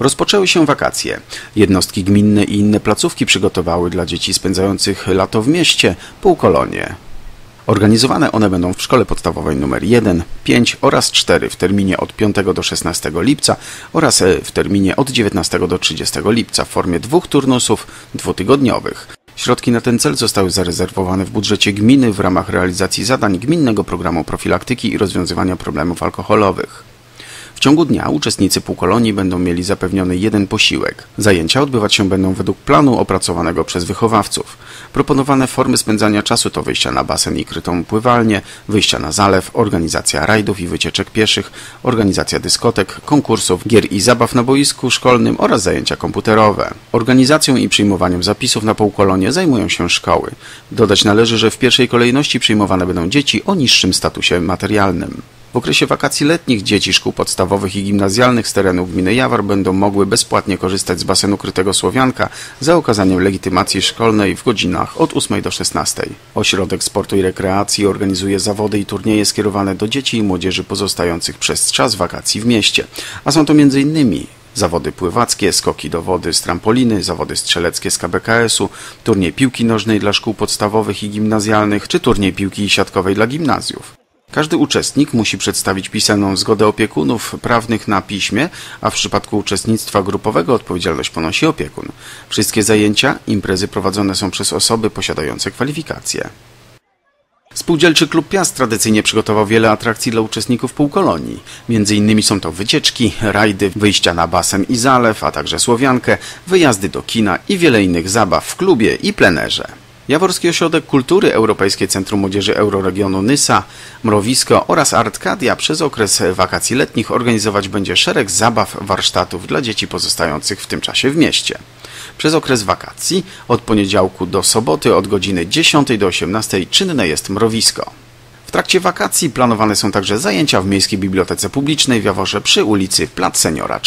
Rozpoczęły się wakacje. Jednostki gminne i inne placówki przygotowały dla dzieci spędzających lato w mieście półkolonie. Organizowane one będą w szkole podstawowej nr 1, 5 oraz 4 w terminie od 5 do 16 lipca oraz e, w terminie od 19 do 30 lipca w formie dwóch turnusów dwutygodniowych. Środki na ten cel zostały zarezerwowane w budżecie gminy w ramach realizacji zadań Gminnego Programu Profilaktyki i Rozwiązywania Problemów Alkoholowych. W ciągu dnia uczestnicy półkolonii będą mieli zapewniony jeden posiłek. Zajęcia odbywać się będą według planu opracowanego przez wychowawców. Proponowane formy spędzania czasu to wyjścia na basen i krytą pływalnię, wyjścia na zalew, organizacja rajdów i wycieczek pieszych, organizacja dyskotek, konkursów, gier i zabaw na boisku szkolnym oraz zajęcia komputerowe. Organizacją i przyjmowaniem zapisów na półkolonie zajmują się szkoły. Dodać należy, że w pierwszej kolejności przyjmowane będą dzieci o niższym statusie materialnym. W okresie wakacji letnich dzieci szkół podstawowych i gimnazjalnych z terenu gminy Jawar będą mogły bezpłatnie korzystać z basenu krytego Słowianka za okazaniem legitymacji szkolnej w godzinach od 8 do 16. Ośrodek Sportu i Rekreacji organizuje zawody i turnieje skierowane do dzieci i młodzieży pozostających przez czas wakacji w mieście, a są to m.in. Zawody pływackie, skoki do wody z trampoliny, zawody strzeleckie z KBKS-u, turniej piłki nożnej dla szkół podstawowych i gimnazjalnych, czy turniej piłki siatkowej dla gimnazjów. Każdy uczestnik musi przedstawić pisemną zgodę opiekunów prawnych na piśmie, a w przypadku uczestnictwa grupowego odpowiedzialność ponosi opiekun. Wszystkie zajęcia, imprezy prowadzone są przez osoby posiadające kwalifikacje. Spółdzielczy Klub Piast tradycyjnie przygotował wiele atrakcji dla uczestników półkolonii. Między innymi są to wycieczki, rajdy, wyjścia na basen i zalew, a także słowiankę, wyjazdy do kina i wiele innych zabaw w klubie i plenerze. Jaworski Ośrodek Kultury, Europejskie Centrum Młodzieży Euroregionu Nysa, Mrowisko oraz Artkadia przez okres wakacji letnich organizować będzie szereg zabaw, warsztatów dla dzieci pozostających w tym czasie w mieście. Przez okres wakacji od poniedziałku do soboty od godziny 10 do 18 czynne jest Mrowisko. W trakcie wakacji planowane są także zajęcia w Miejskiej Bibliotece Publicznej w Jaworze przy ulicy Plac Seniora 4.